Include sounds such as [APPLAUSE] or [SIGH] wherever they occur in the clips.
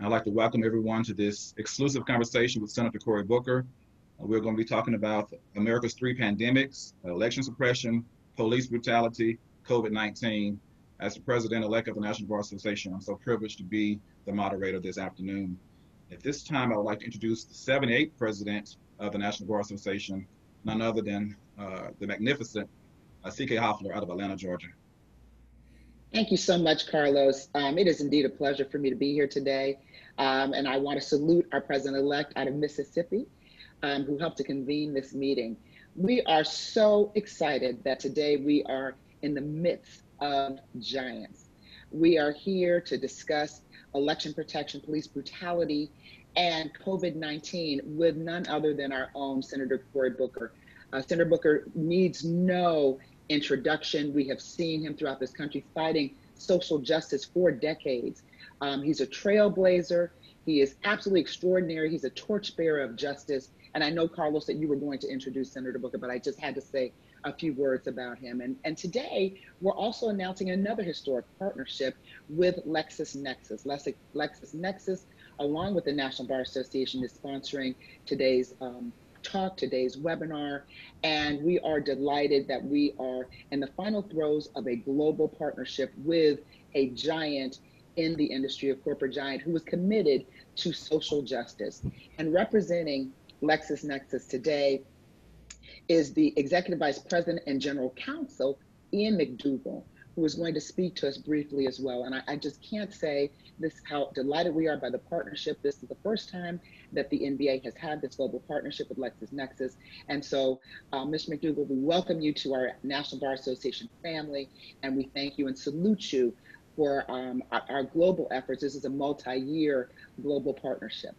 And I'd like to welcome everyone to this exclusive conversation with Senator Cory Booker. Uh, we're going to be talking about America's three pandemics, election suppression, police brutality, COVID-19. As the president-elect of the National Bar Association, I'm so privileged to be the moderator this afternoon. At this time, I would like to introduce the 78th president of the National Bar Association, none other than uh, the magnificent uh, C.K. Hoffler out of Atlanta, Georgia. Thank you so much, Carlos. Um, it is indeed a pleasure for me to be here today. Um, and I want to salute our president-elect out of Mississippi, um, who helped to convene this meeting. We are so excited that today we are in the midst of giants. We are here to discuss election protection, police brutality, and COVID-19 with none other than our own Senator Cory Booker. Uh, Senator Booker needs no introduction. We have seen him throughout this country fighting social justice for decades. Um, he's a trailblazer. He is absolutely extraordinary. He's a torchbearer of justice. And I know, Carlos, that you were going to introduce Senator Booker, but I just had to say a few words about him. And, and today, we're also announcing another historic partnership with LexisNexis. LexisNexis, along with the National Bar Association, is sponsoring today's um, talk, today's webinar. And we are delighted that we are in the final throes of a global partnership with a giant in the industry, a corporate giant who is committed to social justice. And representing LexisNexis today is the Executive Vice President and General Counsel, Ian McDougall, who is going to speak to us briefly as well. And I, I, just can't say this how delighted we are by the partnership. This is the first time that the NBA has had this global partnership with LexisNexis. And so, uh, Ms. McDougall, we welcome you to our National Bar Association family, and we thank you and salute you for um, our, our global efforts. This is a multi-year global partnership.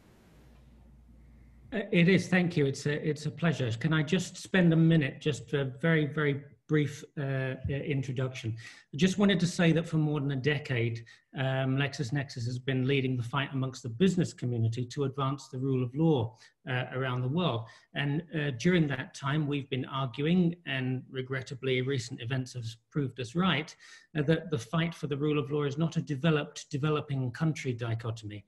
It is. Thank you. It's a it's a pleasure. Can I just spend a minute, just a very very brief uh, introduction? I just wanted to say that for more than a decade, um, LexisNexis has been leading the fight amongst the business community to advance the rule of law uh, around the world. And uh, during that time, we've been arguing, and regrettably, recent events have proved us right, uh, that the fight for the rule of law is not a developed developing country dichotomy.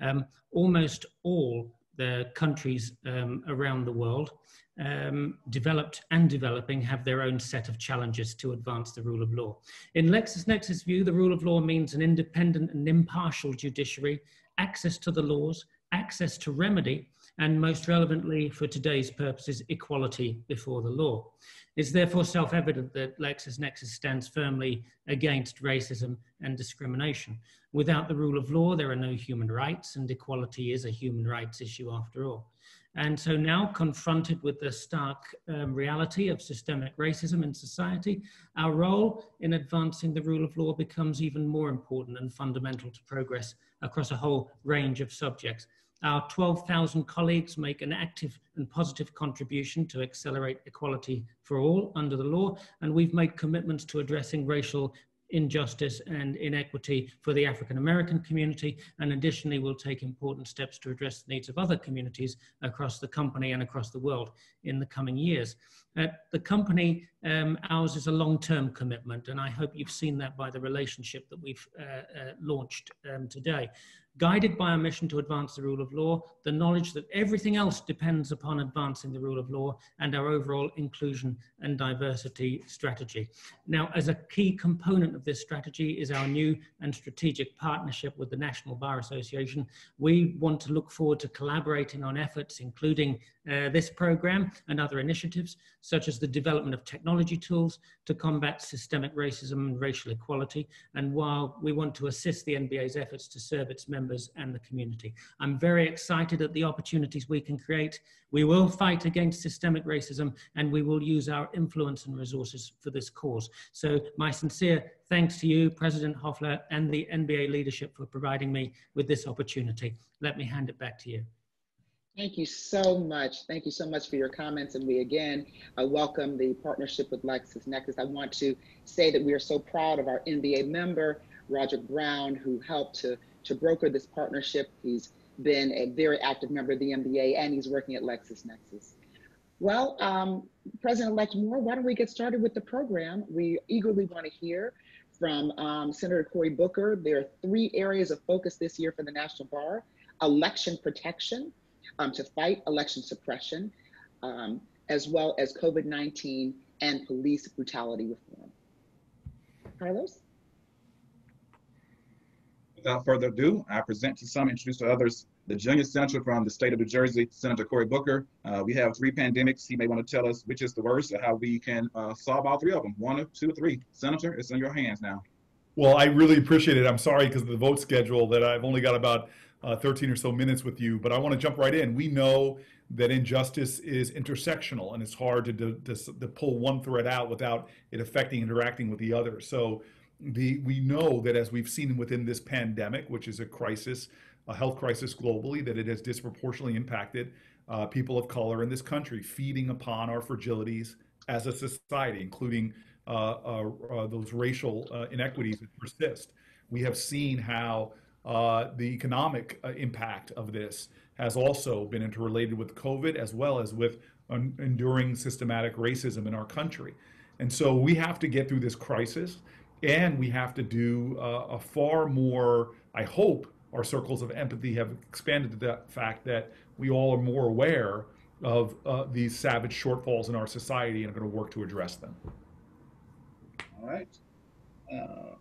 Um, almost all the countries um, around the world, um, developed and developing, have their own set of challenges to advance the rule of law. In LexisNexis' view, the rule of law means an independent and impartial judiciary, access to the laws, access to remedy, and most relevantly for today's purposes, equality before the law. It's therefore self-evident that LexisNexis stands firmly against racism and discrimination. Without the rule of law, there are no human rights, and equality is a human rights issue after all. And so now, confronted with the stark um, reality of systemic racism in society, our role in advancing the rule of law becomes even more important and fundamental to progress across a whole range of subjects. Our 12,000 colleagues make an active and positive contribution to accelerate equality for all under the law, and we've made commitments to addressing racial injustice and inequity for the African American community, and additionally we'll take important steps to address the needs of other communities across the company and across the world in the coming years. Uh, the company, um, ours is a long-term commitment, and I hope you've seen that by the relationship that we've uh, uh, launched um, today guided by our mission to advance the rule of law, the knowledge that everything else depends upon advancing the rule of law, and our overall inclusion and diversity strategy. Now, as a key component of this strategy is our new and strategic partnership with the National Bar Association. We want to look forward to collaborating on efforts, including uh, this program and other initiatives, such as the development of technology tools to combat systemic racism and racial equality. And while we want to assist the NBA's efforts to serve its members and the community, I'm very excited at the opportunities we can create. We will fight against systemic racism and we will use our influence and resources for this cause. So my sincere thanks to you, President Hoffler, and the NBA leadership for providing me with this opportunity. Let me hand it back to you. Thank you so much. Thank you so much for your comments. And we again uh, welcome the partnership with LexisNexis. I want to say that we are so proud of our NBA member, Roger Brown, who helped to, to broker this partnership. He's been a very active member of the NBA and he's working at LexisNexis. Well, um, President-elect Moore, why don't we get started with the program? We eagerly want to hear from um, Senator Cory Booker. There are three areas of focus this year for the National Bar election protection um, to fight election suppression, um, as well as COVID 19 and police brutality reform. Carlos? Without further ado, I present to some, introduce to others, the junior senator from the state of New Jersey, Senator Cory Booker. Uh, we have three pandemics. He may want to tell us which is the worst and how we can uh, solve all three of them. One, two, three. Senator, it's in your hands now. Well, I really appreciate it. I'm sorry because of the vote schedule that I've only got about uh, 13 or so minutes with you, but I want to jump right in. We know that injustice is intersectional and it's hard to, to, to, pull one thread out without it affecting interacting with the other. So the, we know that as we've seen within this pandemic, which is a crisis, a health crisis globally, that it has disproportionately impacted uh, people of color in this country, feeding upon our fragilities as a society, including uh, uh, uh those racial uh, inequities that persist. We have seen how uh, the economic impact of this has also been interrelated with COVID as well as with enduring systematic racism in our country. And so we have to get through this crisis and we have to do uh, a far more, I hope our circles of empathy have expanded to the fact that we all are more aware of uh, these savage shortfalls in our society and are going to work to address them. All right. Uh,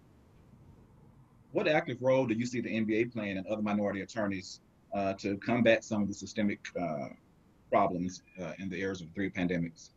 what active role do you see the NBA playing and other minority attorneys uh, to combat some of the systemic uh, problems uh, in the areas of three pandemics?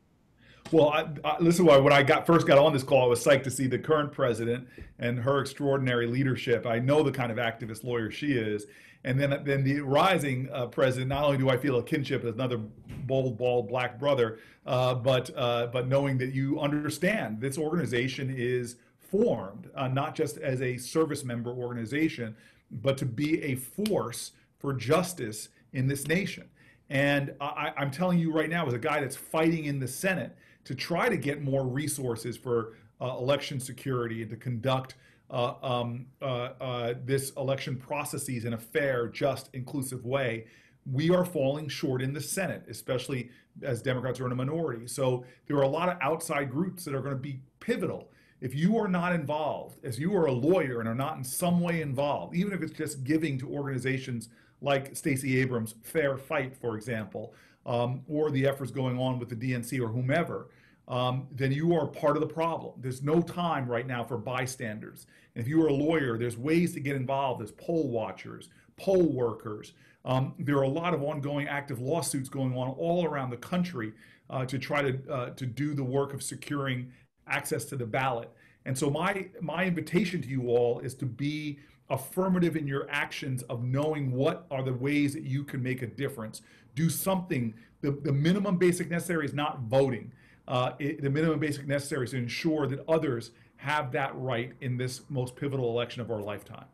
Well, I, I, listen. When I got first got on this call, I was psyched to see the current president and her extraordinary leadership. I know the kind of activist lawyer she is, and then then the rising uh, president. Not only do I feel a kinship as another bold, bald black brother, uh, but uh, but knowing that you understand this organization is formed uh, not just as a service member organization, but to be a force for justice in this nation. And I, am telling you right now, as a guy that's fighting in the Senate to try to get more resources for uh, election security and to conduct uh, um, uh, uh this election processes in a fair, just, inclusive way, we are falling short in the Senate, especially as Democrats are in a minority. So there are a lot of outside groups that are going to be pivotal. If you are not involved, as you are a lawyer and are not in some way involved, even if it's just giving to organizations like Stacey Abrams' Fair Fight, for example, um, or the efforts going on with the DNC or whomever, um, then you are part of the problem. There's no time right now for bystanders. And if you are a lawyer, there's ways to get involved. There's poll watchers, poll workers. Um, there are a lot of ongoing active lawsuits going on all around the country uh, to try to uh, to do the work of securing access to the ballot. And so my my invitation to you all is to be affirmative in your actions of knowing what are the ways that you can make a difference. Do something. The, the minimum basic necessary is not voting. Uh, it, the minimum basic necessary to ensure that others have that right in this most pivotal election of our lifetime.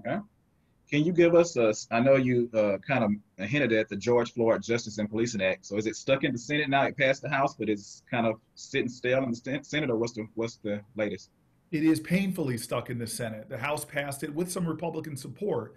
Okay. Can you give us a, I know you uh, kind of hinted at the George Floyd Justice and Policing Act. So is it stuck in the Senate now? It passed the House, but it's kind of sitting still in the Senate, or what's the, what's the latest? it is painfully stuck in the Senate. The House passed it with some Republican support,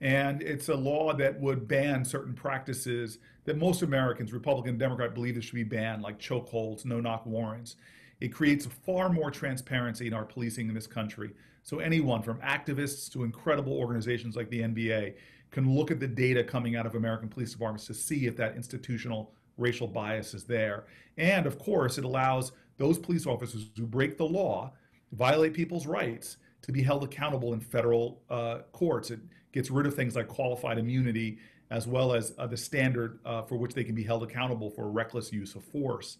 and it's a law that would ban certain practices that most Americans, Republican and Democrat, believe it should be banned, like chokeholds, no-knock warrants. It creates far more transparency in our policing in this country. So anyone from activists to incredible organizations like the NBA can look at the data coming out of American police departments to see if that institutional racial bias is there. And of course, it allows those police officers who break the law violate people's rights to be held accountable in federal uh, courts. It gets rid of things like qualified immunity as well as uh, the standard uh, for which they can be held accountable for reckless use of force.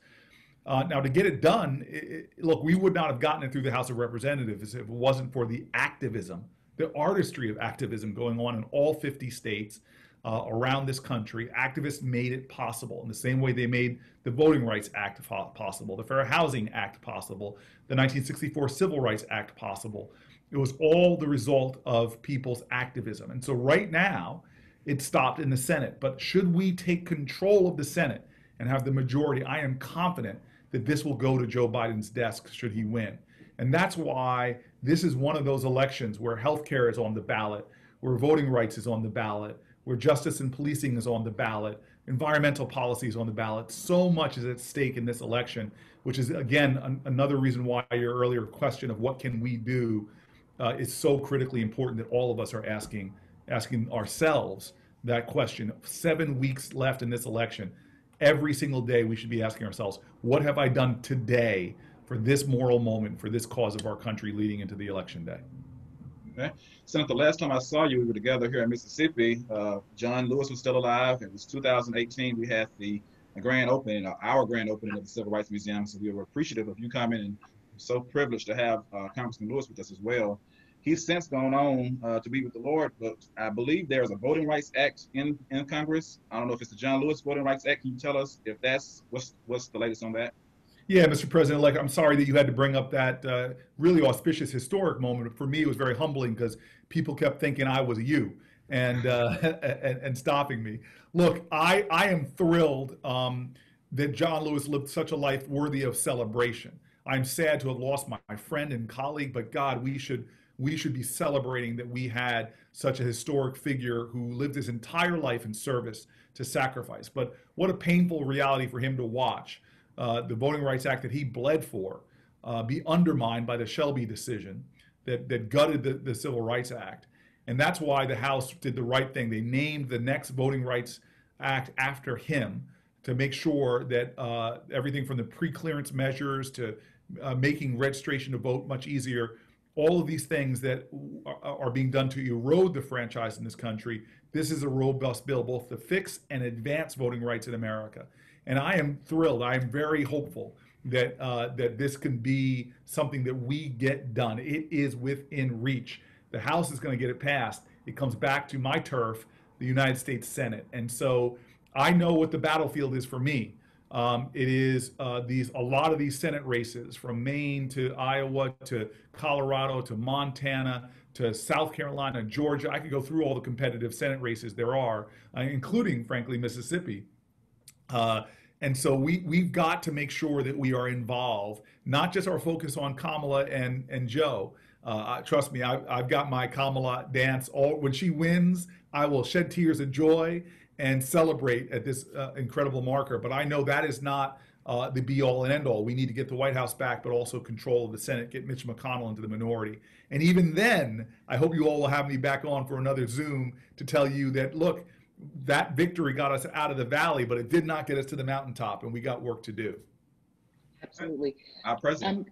Uh, now, to get it done, it, look, we would not have gotten it through the House of Representatives if it wasn't for the activism, the artistry of activism going on in all 50 states uh, around this country. Activists made it possible in the same way they made the Voting Rights Act possible, the Fair Housing Act possible, the 1964 Civil Rights Act possible. It was all the result of people's activism. And so right now, it stopped in the Senate. But should we take control of the Senate and have the majority, I am confident that this will go to Joe Biden's desk should he win. And that's why this is one of those elections where healthcare is on the ballot, where voting rights is on the ballot, where justice and policing is on the ballot, environmental policy is on the ballot. So much is at stake in this election, which is again an, another reason why your earlier question of what can we do uh, is so critically important that all of us are asking asking ourselves that question. Seven weeks left in this election. Every single day, we should be asking ourselves, what have I done today for this moral moment, for this cause of our country leading into the election day? Okay. Senator, the last time I saw you, we were together here in Mississippi. Uh, John Lewis was still alive. It was 2018. We had the grand opening, uh, our grand opening of the Civil Rights Museum. So we were appreciative of you coming and so privileged to have uh, Congressman Lewis with us as well. He's since gone on uh, to be with the Lord, but I believe there's a Voting Rights Act in, in Congress. I don't know if it's the John Lewis Voting Rights Act. Can you tell us if that's what's what's the latest on that? Yeah, Mr. President, like I'm sorry that you had to bring up that uh, really auspicious historic moment. For me, it was very humbling because people kept thinking I was you and, uh, [LAUGHS] and and stopping me. Look, I I am thrilled um, that John Lewis lived such a life worthy of celebration. I'm sad to have lost my, my friend and colleague, but God, we should we should be celebrating that we had such a historic figure who lived his entire life in service to sacrifice. But what a painful reality for him to watch uh, the Voting Rights Act that he bled for uh, be undermined by the Shelby decision that, that gutted the, the Civil Rights Act. And that's why the House did the right thing. They named the next Voting Rights Act after him to make sure that uh, everything from the pre-clearance measures to uh, making registration to vote much easier all of these things that are being done to erode the franchise in this country, this is a robust bill, both to fix and advance voting rights in America. And I am thrilled. I am very hopeful that uh, that this can be something that we get done. It is within reach. The House is going to get it passed. It comes back to my turf, the United States Senate. And so I know what the battlefield is for me. Um, it is uh, these a lot of these Senate races from Maine to Iowa to Colorado to Montana to South Carolina, Georgia. I could go through all the competitive Senate races there are, uh, including, frankly, Mississippi. Uh, and so we we've got to make sure that we are involved, not just our focus on Kamala and and Joe. Uh, trust me, I, I've got my Kamala dance. All when she wins, I will shed tears of joy and celebrate at this uh, incredible marker. But I know that is not uh, the be all and end all. We need to get the White House back, but also control of the Senate, get Mitch McConnell into the minority. And even then, I hope you all will have me back on for another Zoom to tell you that, look, that victory got us out of the valley, but it did not get us to the mountaintop, and we got work to do. Absolutely. Our president.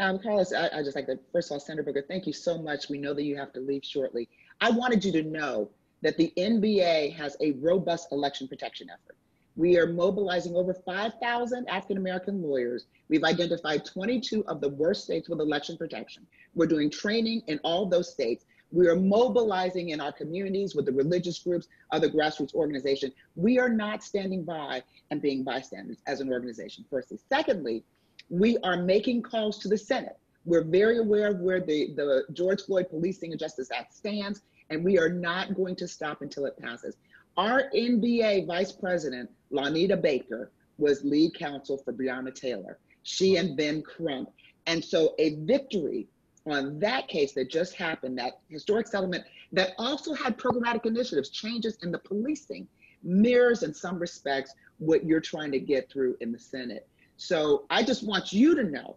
Um, um, Carlos, I, I just like to, first of all, Senator Booker, thank you so much. We know that you have to leave shortly. I wanted you to know that the NBA has a robust election protection effort. We are mobilizing over 5,000 African American lawyers. We've identified 22 of the worst states with election protection. We're doing training in all those states. We are mobilizing in our communities with the religious groups, other grassroots organizations. We are not standing by and being bystanders as an organization, firstly. Secondly, we are making calls to the Senate. We're very aware of where the, the George Floyd Policing and Justice Act stands and we are not going to stop until it passes. Our NBA Vice President, Lonita Baker, was lead counsel for Breonna Taylor. She and Ben Crump. And so a victory on that case that just happened, that historic settlement that also had programmatic initiatives, changes in the policing, mirrors in some respects what you're trying to get through in the Senate. So I just want you to know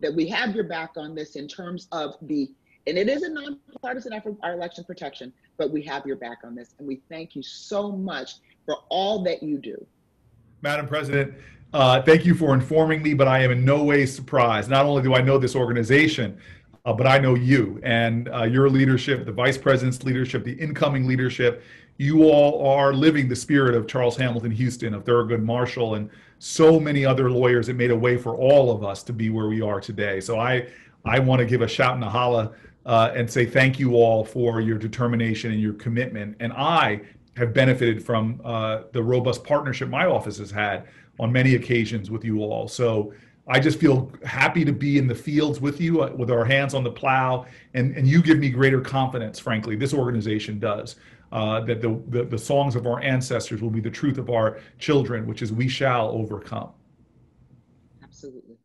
that we have your back on this in terms of the and it is a nonpartisan effort, our election protection, but we have your back on this. And we thank you so much for all that you do. Madam President, uh, thank you for informing me, but I am in no way surprised. Not only do I know this organization, uh, but I know you and uh, your leadership, the vice president's leadership, the incoming leadership. You all are living the spirit of Charles Hamilton Houston, of Thurgood Marshall, and so many other lawyers that made a way for all of us to be where we are today. So I, I want to give a shout and a holla uh, and say thank you all for your determination and your commitment. And I have benefited from uh, the robust partnership my office has had on many occasions with you all. So I just feel happy to be in the fields with you, uh, with our hands on the plow, and, and you give me greater confidence, frankly, this organization does, uh, that the, the, the songs of our ancestors will be the truth of our children, which is we shall overcome. Absolutely.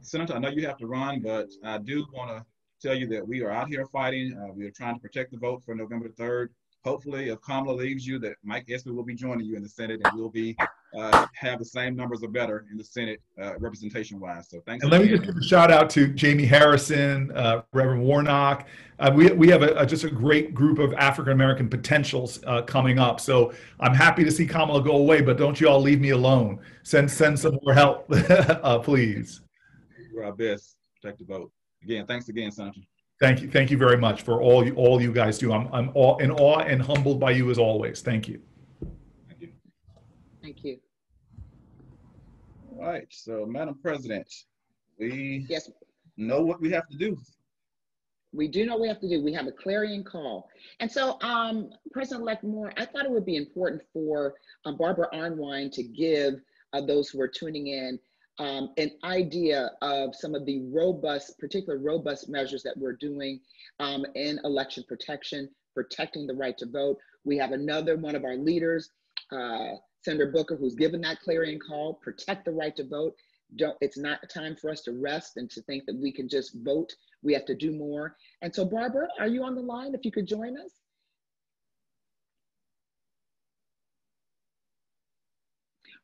Senator, I know you have to run, but I do want to tell you that we are out here fighting. Uh, we are trying to protect the vote for November 3rd. hopefully, if Kamala leaves you, that Mike Espy will be joining you in the Senate, and we'll be uh, have the same numbers or better in the Senate uh, representation wise. So thanks. And let me just give a shout out to Jamie Harrison, uh, Reverend Warnock. Uh, we, we have a, a, just a great group of African American potentials uh, coming up. So I'm happy to see Kamala go away, but don't you all leave me alone. Send send some more help, [LAUGHS] uh, please. Do our best protect the vote. Again, thanks again, Senator. Thank you. Thank you very much for all you all you guys do. I'm I'm awe, in awe and humbled by you as always. Thank you. Thank you. Thank you. All right. So, Madam President, we Yes, know what we have to do. we do know what we have to do. We have a clarion call. And so, um, President-elect Moore, I thought it would be important for um, Barbara Arnwine to give uh, those who are tuning in um, an idea of some of the robust, particular robust measures that we're doing um, in election protection, protecting the right to vote. We have another one of our leaders, uh, Senator Booker, who's given that clarion call, protect the right to vote. Don't, it's not time for us to rest and to think that we can just vote. We have to do more. And so, Barbara, are you on the line? If you could join us.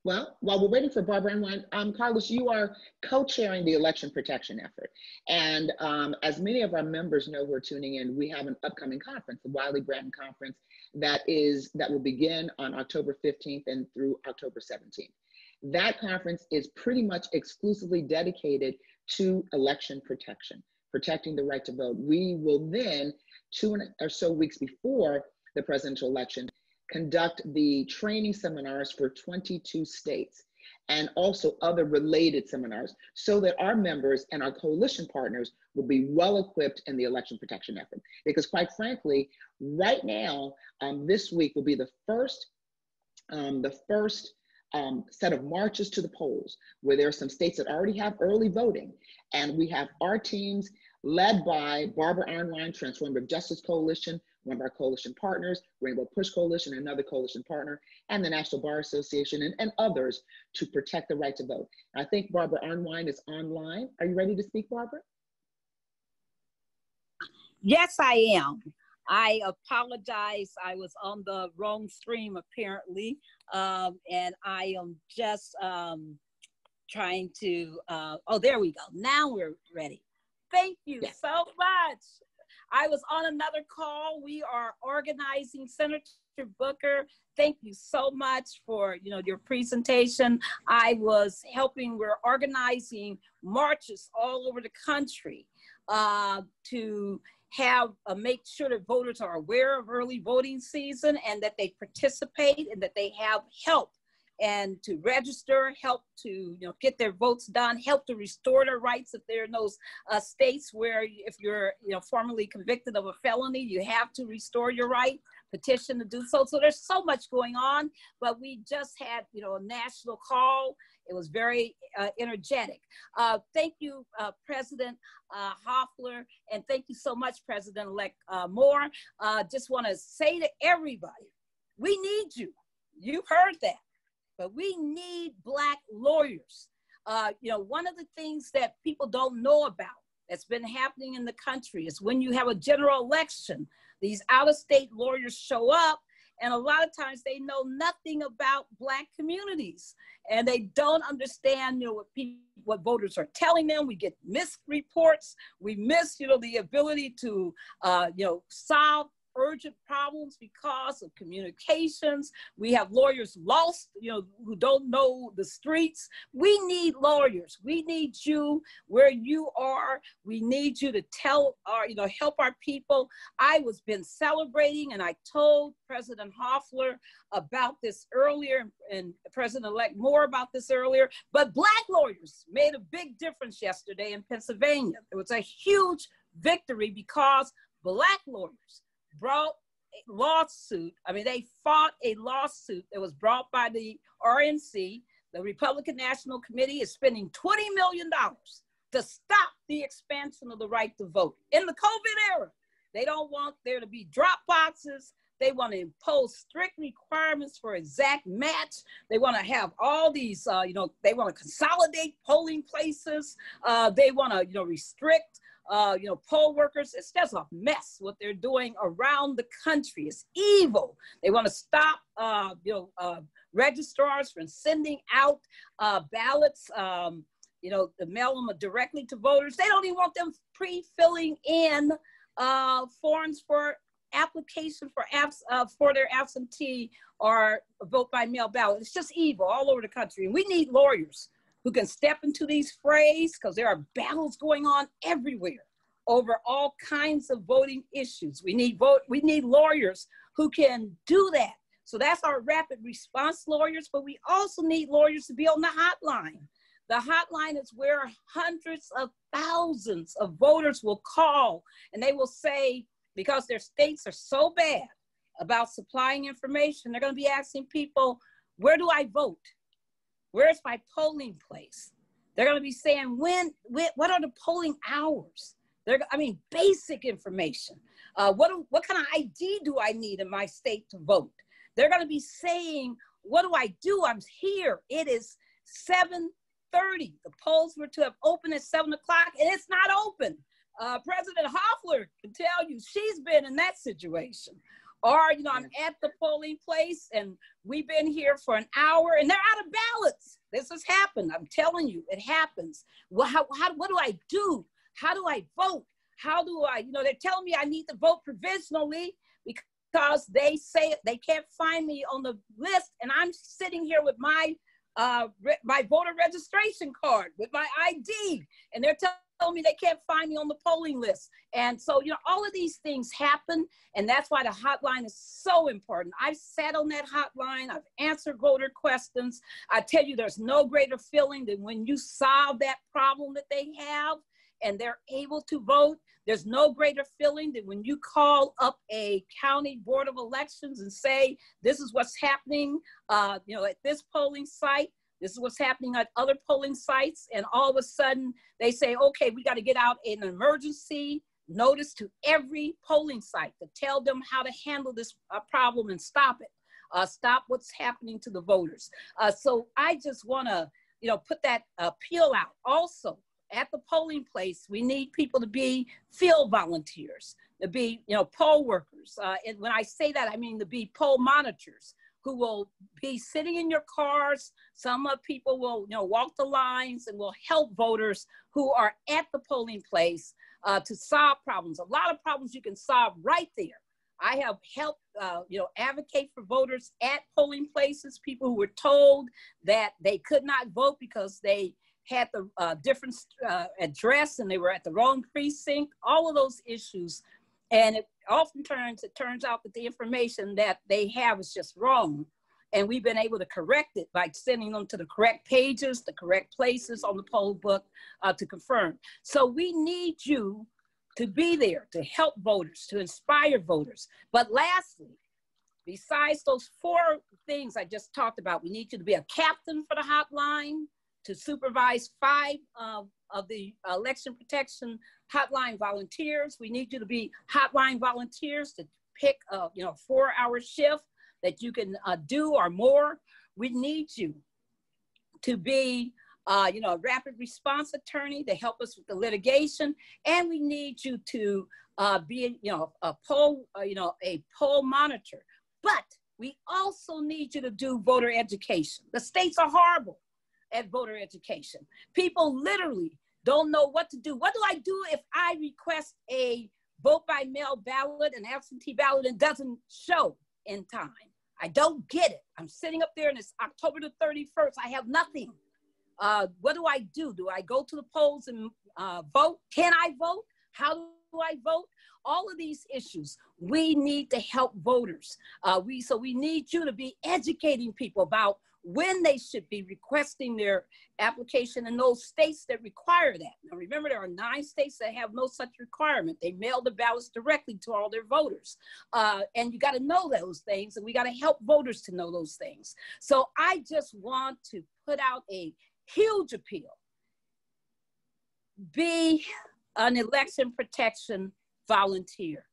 Well, while we're waiting for Barbara and um, Carlos, you are co-chairing the election protection effort. And um, as many of our members know who are tuning in, we have an upcoming conference, the Wiley Branton Conference, that is that will begin on October 15th and through October 17th. That conference is pretty much exclusively dedicated to election protection, protecting the right to vote. We will then, two or so weeks before the presidential election, conduct the training seminars for 22 states and also other related seminars so that our members and our coalition partners will be well equipped in the election protection effort. Because quite frankly, right now, um, this week will be the first, um, the first um, set of marches to the polls where there are some states that already have early voting. And we have our teams led by Barbara Arnwine, Transformative Justice Coalition, one of our coalition partners, Rainbow Push Coalition, another coalition partner, and the National Bar Association and, and others to protect the right to vote. I think Barbara Arnwine is online. Are you ready to speak, Barbara? Yes, I am. I apologize. I was on the wrong stream apparently, um, and I am just um, trying to. Uh, oh, there we go. Now we're ready. Thank you yes. so much. I was on another call. We are organizing Senator Booker. Thank you so much for you know your presentation. I was helping. We're organizing marches all over the country uh, to have uh, make sure that voters are aware of early voting season and that they participate and that they have help and to register, help to you know get their votes done, help to restore their rights if they're in those uh, states where if you're you know formerly convicted of a felony, you have to restore your right. Petition to do so. So there's so much going on, but we just had you know a national call. It was very uh, energetic. Uh, thank you, uh, President uh, Hoffler, and thank you so much, President-elect uh, Moore. just want to say to everybody, we need you. You've heard that but we need black lawyers. Uh, you know, one of the things that people don't know about that's been happening in the country is when you have a general election, these out-of-state lawyers show up and a lot of times they know nothing about black communities and they don't understand you know what what voters are telling them we get missed reports we miss you know the ability to uh, you know solve urgent problems because of communications. We have lawyers lost, you know, who don't know the streets. We need lawyers. We need you where you are. We need you to tell our, you know, help our people. I was been celebrating and I told President Hoffler about this earlier and President-elect Moore about this earlier, but black lawyers made a big difference yesterday in Pennsylvania. It was a huge victory because black lawyers brought a lawsuit. I mean, they fought a lawsuit that was brought by the RNC. The Republican National Committee is spending $20 million to stop the expansion of the right to vote in the COVID era. They don't want there to be drop boxes. They want to impose strict requirements for exact match. They want to have all these, uh, you know, they want to consolidate polling places. Uh, they want to, you know, restrict uh, you know, poll workers. It's just a mess what they're doing around the country. It's evil. They want to stop, uh, you know, uh, registrars from sending out uh, ballots, um, you know, mail them directly to voters. They don't even want them pre-filling in uh, forms for application for abs- uh, for their absentee or vote by mail ballot. It's just evil all over the country. And we need lawyers who can step into these frays because there are battles going on everywhere over all kinds of voting issues. We need vote, we need lawyers who can do that. So that's our rapid response lawyers, but we also need lawyers to be on the hotline. The hotline is where hundreds of thousands of voters will call and they will say, because their states are so bad about supplying information, they're going to be asking people, where do I vote? Where's my polling place? They're going to be saying, when, when what are the polling hours? They're, I mean, basic information. Uh, what, what kind of ID do I need in my state to vote? They're going to be saying, what do I do? I'm here. It is 7.30. The polls were to have opened at 7 o'clock, and it's not open. Uh, President Hoffler can tell you she's been in that situation. Or, you know, I'm at the polling place and we've been here for an hour and they're out of ballots. This has happened. I'm telling you, it happens. Well, how, how, what do I do? How do I vote? How do I, you know, they're telling me I need to vote provisionally because they say they can't find me on the list and I'm sitting here with my uh, my voter registration card with my ID, and they're telling me they can't find me on the polling list. And so, you know, all of these things happen, and that's why the hotline is so important. I've sat on that hotline, I've answered voter questions. I tell you, there's no greater feeling than when you solve that problem that they have and they're able to vote. There's no greater feeling than when you call up a county board of elections and say, this is what's happening, uh, you know, at this polling site. This is what's happening at other polling sites. And all of a sudden they say, okay, we got to get out an emergency notice to every polling site to tell them how to handle this uh, problem and stop it. Uh, stop what's happening to the voters. Uh, so I just want to, you know, put that appeal out. Also, at the polling place, we need people to be field volunteers, to be, you know, poll workers. Uh, and when I say that, I mean to be poll monitors who will be sitting in your cars. Some of people will, you know, walk the lines and will help voters who are at the polling place uh, to solve problems. A lot of problems you can solve right there. I have helped, uh, you know, advocate for voters at polling places, people who were told that they could not vote because they had the uh, different uh, address and they were at the wrong precinct, all of those issues. And it often turns, it turns out that the information that they have is just wrong. And we've been able to correct it by sending them to the correct pages, the correct places on the poll book uh, to confirm. So we need you to be there to help voters, to inspire voters. But lastly, besides those four things I just talked about, we need you to be a captain for the hotline, to supervise five uh, of the election protection hotline volunteers. We need you to be hotline volunteers to pick a you know four hour shift that you can uh, do or more. We need you to be uh, you know a rapid response attorney to help us with the litigation, and we need you to uh, be you know a poll uh, you know a poll monitor. But we also need you to do voter education. The states are horrible at voter education. People literally don't know what to do. What do I do if I request a vote by mail ballot, an absentee ballot, and doesn't show in time? I don't get it. I'm sitting up there and it's October the 31st. I have nothing. Uh, what do I do? Do I go to the polls and uh, vote? Can I vote? How do I vote? All of these issues, we need to help voters. Uh, we so we need you to be educating people about when they should be requesting their application in those states that require that. Now, remember, there are nine states that have no such requirement. They mail the ballots directly to all their voters. Uh, and you got to know those things, and we got to help voters to know those things. So I just want to put out a huge appeal be an election protection volunteer,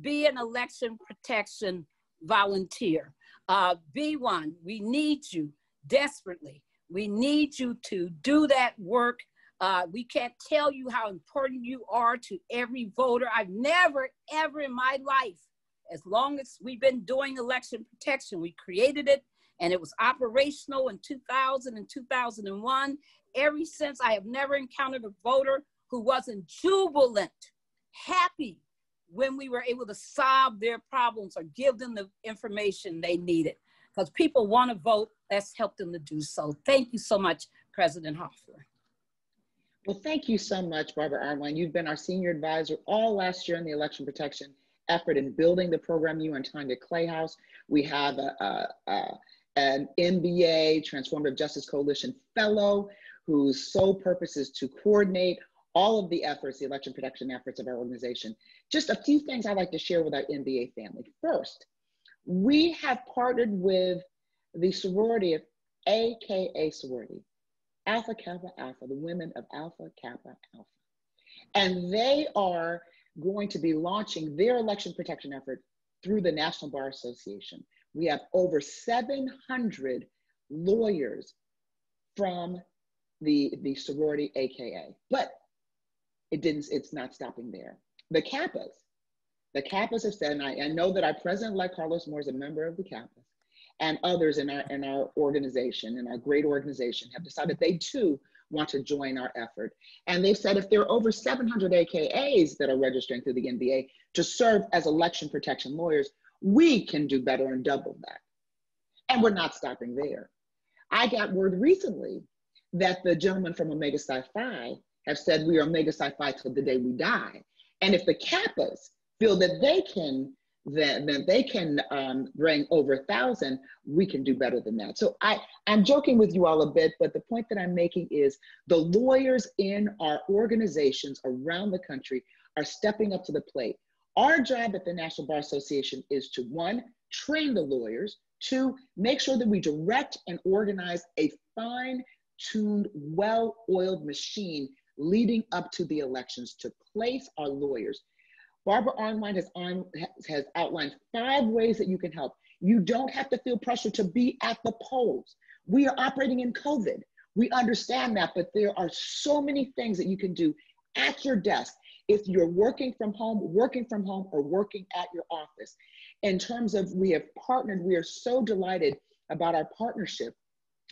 be an election protection volunteer. Uh, B1, we need you desperately. We need you to do that work Uh, we can't tell you how important you are to every voter. I've never, ever in my life, as long as we've been doing election protection, we created it and it was operational in 2000 and 2001. Ever since, I have never encountered a voter who wasn't jubilant, happy when we were able to solve their problems or give them the information they needed. Because people want to vote, let's help them to do so. Thank you so much, President Hoffler. Well, thank you so much, Barbara Arnwine. You've been our senior advisor all last year in the election protection effort in building the program. You and Tanya Clay House. We have a, a, a, an NBA Transformative Justice Coalition fellow whose sole purpose is to coordinate all of the efforts, the election protection efforts of our organization. Just a few things I'd like to share with our NBA family. First, we have partnered with the sorority of AKA sorority, Alpha Kappa Alpha, the women of Alpha Kappa Alpha. And they are going to be launching their election protection effort through the National Bar Association. We have over 700 lawyers from the, the sorority AKA. But it didn't, it's not stopping there. The Kappas, the Kappas have said, and I, I know that our president-elect Carlos Moore is a member of the Kappas, and others in our, in our organization, in our great organization, have decided they too want to join our effort. And they've said if there are over 700 AKAs that are registering through the NBA to serve as election protection lawyers, we can do better and double that. And we're not stopping there. I got word recently that the gentleman from Omega Psi Phi have said we are Omega Psi Phi till the day we die. And if the Kappas feel that they can that, that they can um, bring over a thousand, we can do better than that. So I, I'm joking with you all a bit, but the point that I'm making is the lawyers in our organizations around the country are stepping up to the plate. Our job at the National Bar Association is to one, train the lawyers, two, make sure that we direct and organize a fine tuned, well oiled machine leading up to the elections to place our lawyers. Barbara Arnwine has, on, has outlined five ways that you can help. You don't have to feel pressure to be at the polls. We are operating in COVID. We understand that, but there are so many things that you can do at your desk if you're working from home, working from home, or working at your office. In terms of we have partnered, we are so delighted about our partnership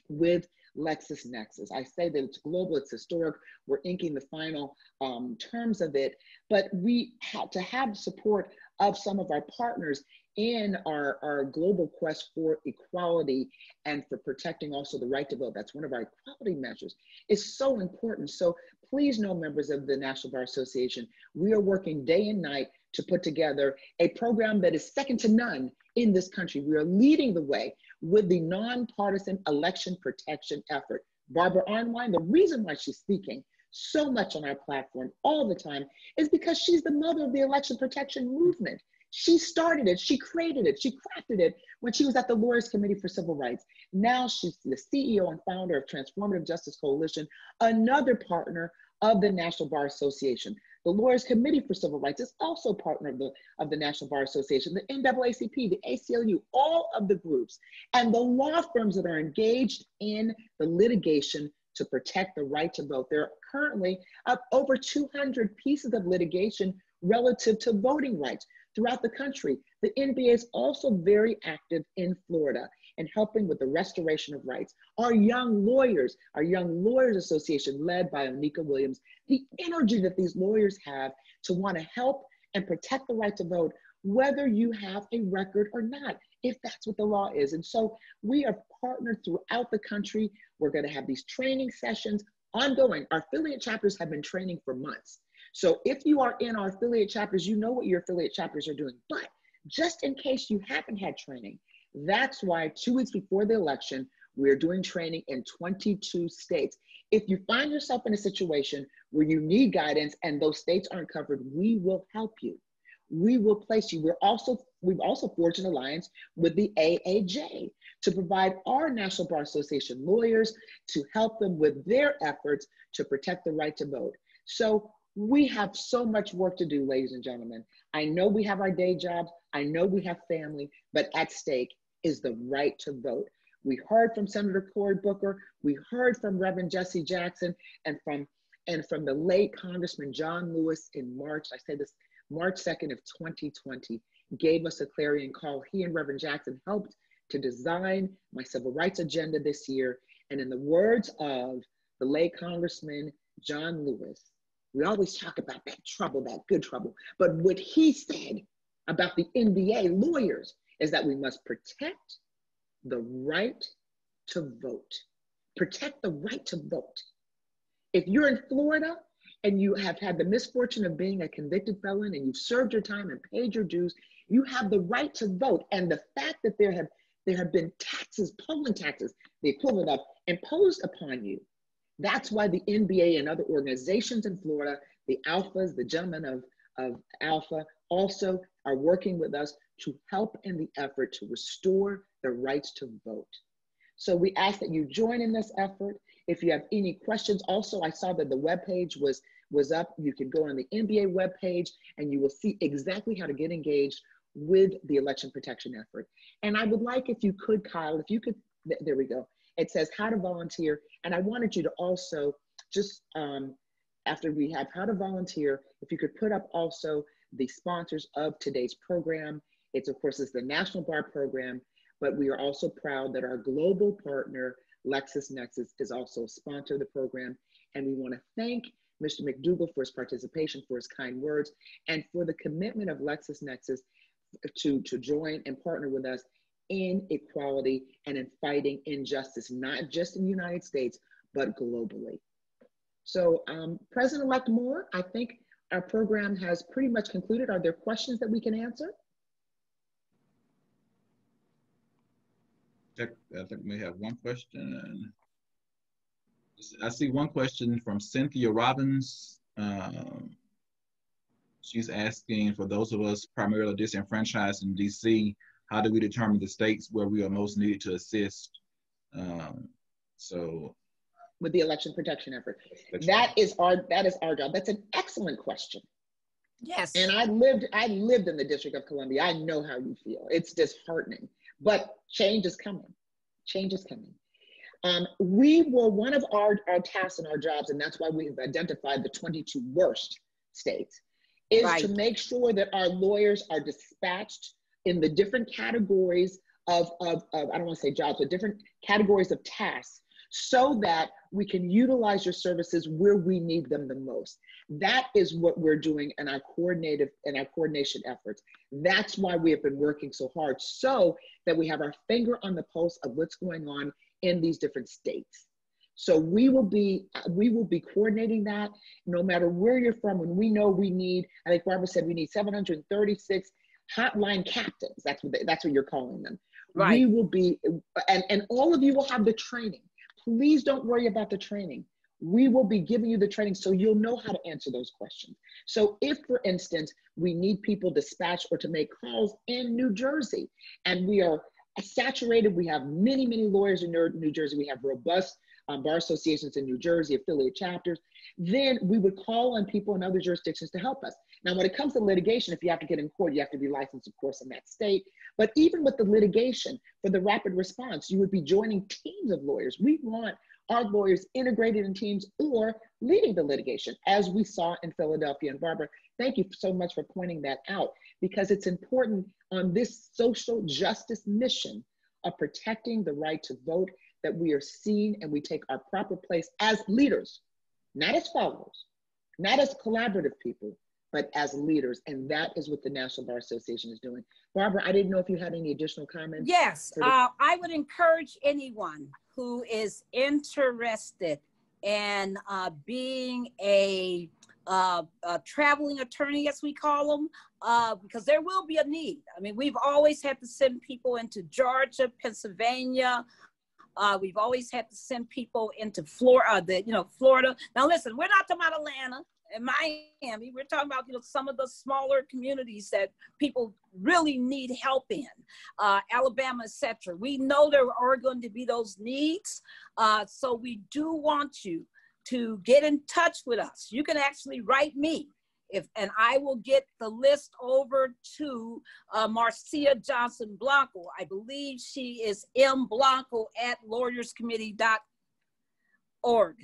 with LexisNexis. I say that it's global, it's historic. We're inking the final um, terms of it, but we had to have support of some of our partners in our, our global quest for equality and for protecting also the right to vote. That's one of our equality measures. It's so important. So please know members of the National Bar Association, we are working day and night to put together a program that is second to none in this country. We are leading the way with the nonpartisan election protection effort. Barbara Arnwine, the reason why she's speaking so much on our platform all the time is because she's the mother of the election protection movement. She started it, she created it, she crafted it when she was at the Lawyers Committee for Civil Rights. Now she's the CEO and founder of Transformative Justice Coalition, another partner of the National Bar Association. The Lawyers Committee for Civil Rights is also partner of the, of the National Bar Association, the NAACP, the ACLU, all of the groups, and the law firms that are engaged in the litigation to protect the right to vote. There are currently uh, over 200 pieces of litigation relative to voting rights throughout the country. The NBA is also very active in Florida and helping with the restoration of rights. Our young lawyers, our Young Lawyers Association, led by Onika Williams, the energy that these lawyers have to want to help and protect the right to vote, whether you have a record or not, if that's what the law is. And so we are partnered throughout the country. We're going to have these training sessions ongoing. Our affiliate chapters have been training for months. So if you are in our affiliate chapters, you know what your affiliate chapters are doing. But just in case you haven't had training, that's why two weeks before the election, we're doing training in 22 states. If you find yourself in a situation where you need guidance and those states aren't covered, we will help you. We will place you. We're also we've also forged an alliance with the AAJ to provide our National Bar Association lawyers to help them with their efforts to protect the right to vote. So we have so much work to do, ladies and gentlemen. I know we have our day jobs. I know we have family, but at stake is the right to vote. We heard from Senator Cory Booker. We heard from Reverend Jesse Jackson and from and from the late Congressman John Lewis in March, I say this, March 2nd of 2020, gave us a clarion call. He and Reverend Jackson helped to design my civil rights agenda this year. And in the words of the late Congressman John Lewis, we always talk about that trouble, that good trouble. But what he said about the NBA lawyers is that we must protect the right to vote. Protect the right to vote. If you're in Florida and you have had the misfortune of being a convicted felon and you've served your time and paid your dues, you have the right to vote. And the fact that there have there have been taxes, polling taxes, the equivalent of imposed upon you. That's why the NBA and other organizations in Florida, the Alphas, the gentlemen of, of Alpha, also are working with us to help in the effort to restore the rights to vote. So we ask that you join in this effort. If you have any questions, also I saw that the webpage was was up. You can go on the NBA webpage and you will see exactly how to get engaged with the election protection effort. And I would like if you could, Kyle, if you could, th there we go. It says how to volunteer. And I wanted you to also just um, after we have how to volunteer, if you could put up also the sponsors of today's program. It's of course, it's the National Bar Program, but we are also proud that our global partner, LexisNexis, is also a sponsor of the program. And we want to thank Mr. McDougall for his participation, for his kind words, and for the commitment of LexisNexis to, to join and partner with us in equality and in fighting injustice, not just in the United States, but globally. So um, President-elect Moore, I think our program has pretty much concluded. Are there questions that we can answer? I think we have one question. I see one question from Cynthia Robbins. Um, she's asking for those of us primarily disenfranchised in DC, how do we determine the states where we are most needed to assist? Um, so with the election protection effort. That is our that is our job. That's an excellent question. Yes. And I lived I lived in the District of Columbia. I know how you feel. It's disheartening, but change is coming. Change is coming. Um, we were one of our, our tasks and our jobs, and that's why we've identified the 22 worst states, is right. to make sure that our lawyers are dispatched in the different categories of, of, of I don't want to say jobs, but different categories of tasks so that we can utilize your services where we need them the most. That is what we're doing in our coordinative and our coordination efforts. That's why we have been working so hard so that we have our finger on the pulse of what's going on in these different states. So we will be we will be coordinating that no matter where you're from. When we know we need, I think Barbara said we need 736 hotline captains. That's what they, that's what you're calling them. Right. We will be, and and all of you will have the training. Please don't worry about the training. We will be giving you the training so you'll know how to answer those questions. So, if, for instance, we need people dispatched or to make calls in New Jersey, and we are saturated, we have many, many lawyers in New Jersey, we have robust um, bar associations in New Jersey, affiliate chapters, then we would call on people in other jurisdictions to help us. Now, when it comes to litigation, if you have to get in court, you have to be licensed, of course, in that state. But even with the litigation for the rapid response, you would be joining teams of lawyers. We want our lawyers integrated in teams or leading the litigation, as we saw in Philadelphia. And Barbara, thank you so much for pointing that out because it's important on this social justice mission of protecting the right to vote that we are seen and we take our proper place as leaders, not as followers, not as collaborative people, but as leaders. And that is what the National Bar Association is doing. Barbara, I didn't know if you had any additional comments. Yes, uh, I would encourage anyone who is interested in uh, being a, uh, a, traveling attorney, as we call them, uh, because there will be a need. I mean, we've always had to send people into Georgia, Pennsylvania, uh, we've always had to send people into Florida, uh, the, you know, Florida. Now, listen, we're not talking about Atlanta and Miami. We're talking about, you know, some of the smaller communities that people really need help in, uh, Alabama, etc. We know there are going to be those needs. Uh, so we do want you to get in touch with us. You can actually write me if and I will get the list over to uh, Marcia Johnson Blanco. I believe she is M Blanco at lawyerscommittee.org.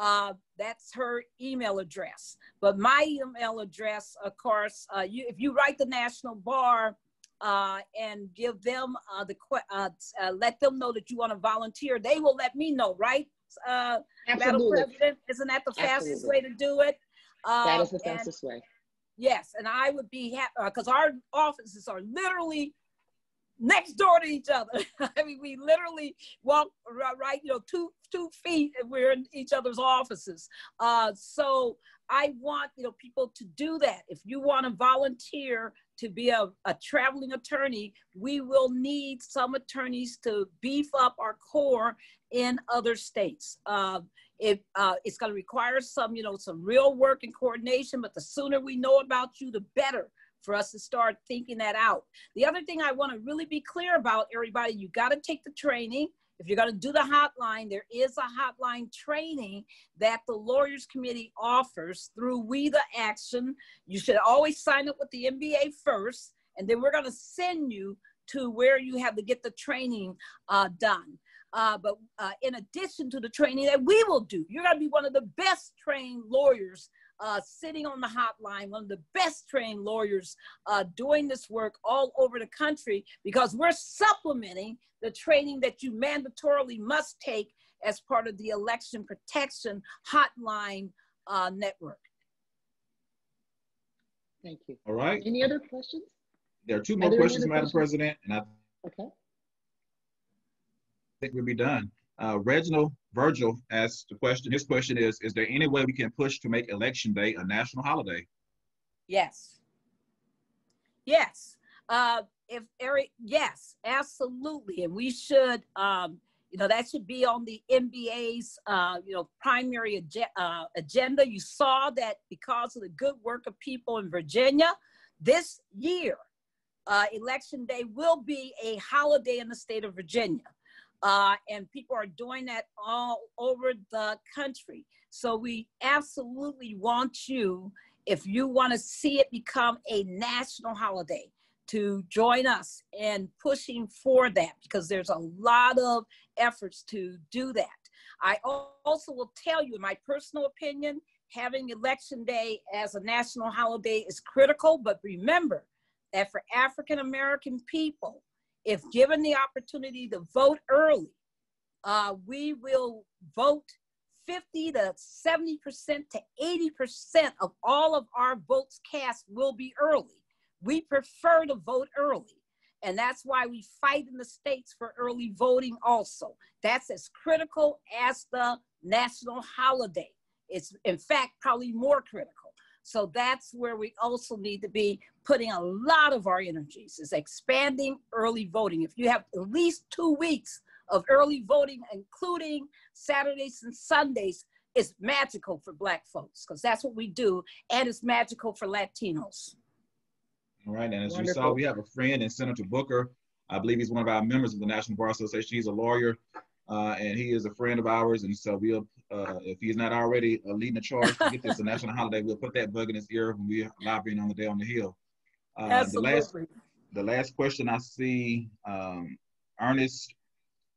uh, that's her email address. But my email address, of course, uh, you, if you write the National Bar uh, and give them uh, the uh, uh, let them know that you want to volunteer, they will let me know, right? Uh, Madam President, isn't that the fastest Absolutely. way to do it? that is the fastest and, way. Yes, and I would be happy because our offices are literally next door to each other. [LAUGHS] I mean, we literally walk right, you know, two two feet, and we're in each other's offices. Uh, so I want you know people to do that. If you want to volunteer to be a, a traveling attorney, we will need some attorneys to beef up our core in other states. Uh, it, uh, it's going to require some, you know, some real work and coordination, but the sooner we know about you, the better for us to start thinking that out. The other thing I want to really be clear about, everybody, you got to take the training. If you're going to do the hotline, there is a hotline training that the Lawyers Committee offers through We the Action. You should always sign up with the NBA first, and then we're going to send you to where you have to get the training uh, done. Uh, but uh, in addition to the training that we will do, you're going to be one of the best trained lawyers uh, sitting on the hotline, one of the best trained lawyers uh, doing this work all over the country because we're supplementing the training that you mandatorily must take as part of the election protection hotline uh, network. Thank you. All right. Any other questions? There are two more are questions, Madam questions? President, and I okay. think we'll be done. Uh, Reginald Virgil asked the question. His question is: Is there any way we can push to make Election Day a national holiday? Yes. Yes. Uh, if Eric, yes, absolutely, and we should. Um, you know that should be on the NBA's uh, you know primary uh, agenda. You saw that because of the good work of people in Virginia, this year, uh, Election Day will be a holiday in the state of Virginia. Uh, and people are doing that all over the country. So we absolutely want you, if you want to see it become a national holiday, to join us in pushing for that because there's a lot of efforts to do that. I also will tell you, in my personal opinion, having election day as a national holiday is critical, but remember that for African American people, if given the opportunity to vote early, uh, we will vote 50 to 70% to 80% of all of our votes cast will be early. We prefer to vote early. And that's why we fight in the states for early voting also. That's as critical as the national holiday. It's, in fact, probably more critical. So that's where we also need to be putting a lot of our energies is expanding early voting. If you have at least two weeks of early voting, including Saturdays and Sundays, it's magical for Black folks because that's what we do, and it's magical for Latinos. All right, and as Wonderful. you saw, we have a friend in Senator Booker. I believe he's one of our members of the National Bar Association. He's a lawyer, uh, and he is a friend of ours. And so we'll, uh, if he's not already uh, leading the charge to get this a national holiday, we'll put that bug in his ear when we're lobbying on the day on the Hill. Uh, Absolutely. The last, the last question I see, um, Ernest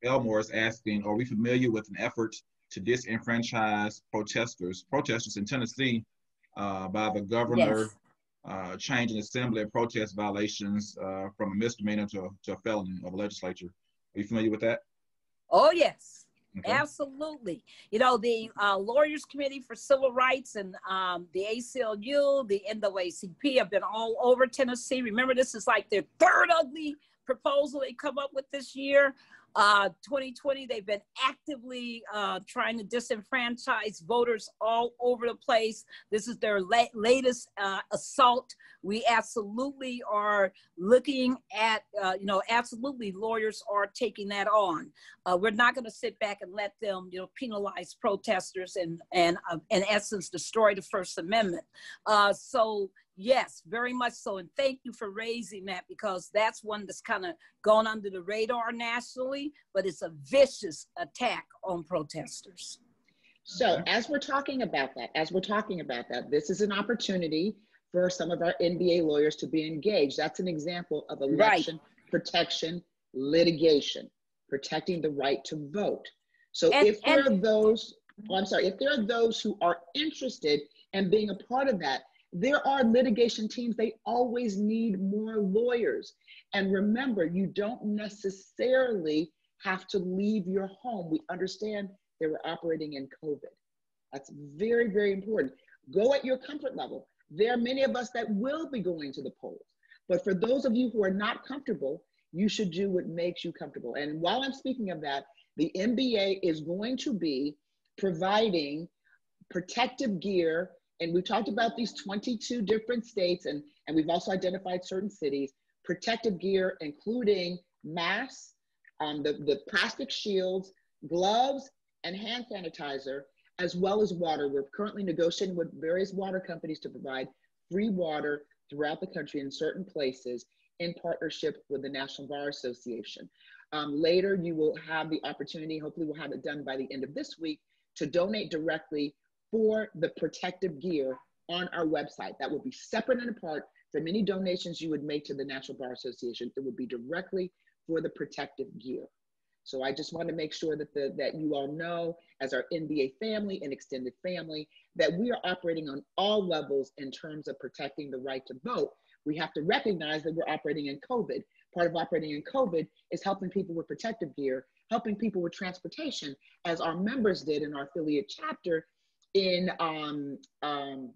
Elmore is asking, are we familiar with an effort to disenfranchise protesters, protesters in Tennessee uh, by the governor yes. uh, changing assembly and protest violations uh, from a misdemeanor to, to a felony of the legislature? Are you familiar with that? Oh, yes. Okay. Absolutely. You know, the uh, Lawyers Committee for Civil Rights and um, the ACLU, the NAACP have been all over Tennessee. Remember, this is like their third ugly proposal they come up with this year. Uh, 2020, they've been actively uh, trying to disenfranchise voters all over the place. This is their la- latest uh, assault. We absolutely are looking at, uh, you know, absolutely lawyers are taking that on. Uh, we're not going to sit back and let them, you know, penalize protesters and, and uh, in essence, destroy the First Amendment. so, Yes, very much so. And thank you for raising that because that's one that's kind of gone under the radar nationally, but it's a vicious attack on protesters. So, as we're talking about that, as we're talking about that, this is an opportunity for some of our NBA lawyers to be engaged. That's an example of election right. protection litigation, protecting the right to vote. So, and, if there are those, oh, I'm sorry, if there are those who are interested in being a part of that, there are litigation teams. They always need more lawyers. And remember, you don't necessarily have to leave your home. We understand they were operating in COVID. That's very, very important. Go at your comfort level. There are many of us that will be going to the polls. But for those of you who are not comfortable, you should do what makes you comfortable. And while I'm speaking of that, the NBA is going to be providing protective gear. And we talked about these 22 different states, and, and we've also identified certain cities, protective gear, including masks, um, the, the plastic shields, gloves, and hand sanitizer, as well as water. We're currently negotiating with various water companies to provide free water throughout the country in certain places in partnership with the National Bar Association. Um, later, you will have the opportunity, hopefully we'll have it done by the end of this week, to donate directly for the protective gear on our website. That will be separate and apart from any donations you would make to the National Bar Association. It would be directly for the protective gear. So I just want to make sure that the, that you all know, as our NBA family and extended family, that we are operating on all levels in terms of protecting the right to vote. We have to recognize that we're operating in COVID. Part of operating in COVID is helping people with protective gear, helping people with transportation, as our members did in our affiliate chapter in um, um,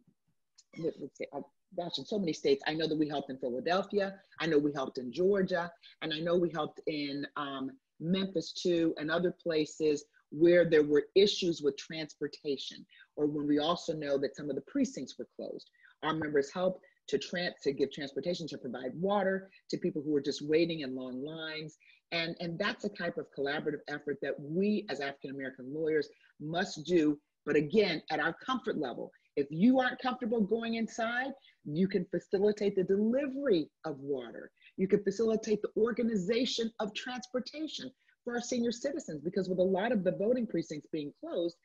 gosh, in so many states. I know that we helped in Philadelphia. I know we helped in Georgia, and I know we helped in um, Memphis too, and other places where there were issues with transportation, or when we also know that some of the precincts were closed. Our members helped to, trans to give transportation, to provide water to people who were just waiting in long lines. And, and that's a type of collaborative effort that we as African American lawyers must do, but again, at our comfort level. If you aren't comfortable going inside, you can facilitate the delivery of water. You can facilitate the organization of transportation for our senior citizens because with a lot of the voting precincts being closed,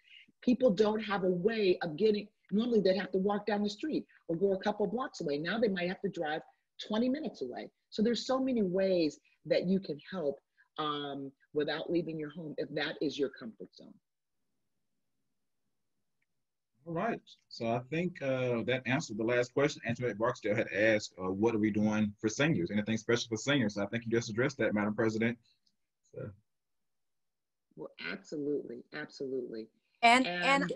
people don't have a way of getting, normally they'd have to walk down the street or go a couple blocks away. Now they might have to drive 20 minutes away. So there's so many ways that you can help um, without leaving your home if that is your comfort zone. All right. So I think uh, that answered the last question. Antoinette Barksdale had asked, uh, what are we doing for seniors? Anything special for seniors? So I think you just addressed that, Madam President. So. Well, absolutely, absolutely. And and and,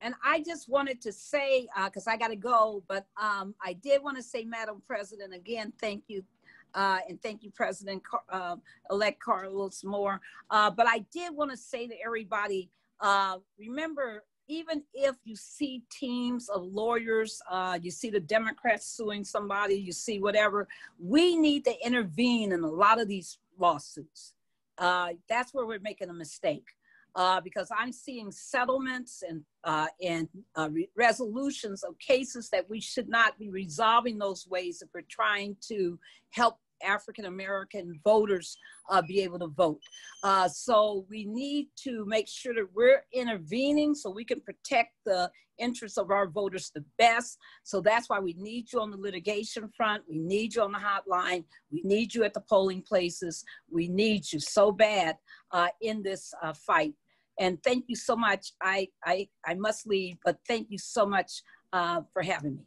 and I just wanted to say, because uh, I got to go, but um, I did want to say, Madam President, again, thank you. Uh, and thank you, President uh, elect Carlos Moore. Uh, but I did want to say to everybody uh, remember, even if you see teams of lawyers, uh, you see the Democrats suing somebody, you see whatever, we need to intervene in a lot of these lawsuits. Uh, that's where we're making a mistake. Uh, because I'm seeing settlements and uh, and uh, re- resolutions of cases that we should not be resolving those ways if we're trying to help African American voters uh, be able to vote. Uh, so we need to make sure that we're intervening so we can protect the interests of our voters the best. So that's why we need you on the litigation front. We need you on the hotline. We need you at the polling places. We need you so bad uh, in this uh, fight. And thank you so much. I, I, I must leave, but thank you so much uh, for having me.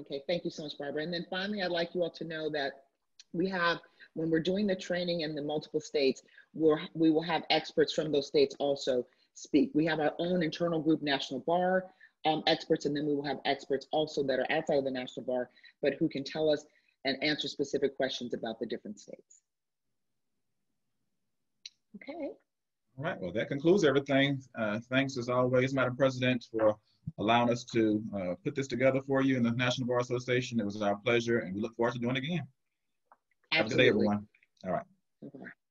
Okay, thank you so much, Barbara. And then finally, I'd like you all to know that we have, when we're doing the training in the multiple states, we're, we will have experts from those states also speak. We have our own internal group, National Bar um, experts, and then we will have experts also that are outside of the National Bar, but who can tell us and answer specific questions about the different states. Okay. All right, well, that concludes everything. Uh, thanks as always, Madam President, for allowing us to uh, put this together for you in the National Bar Association. It was our pleasure, and we look forward to doing it again. Absolutely. Have a good day, everyone. All right.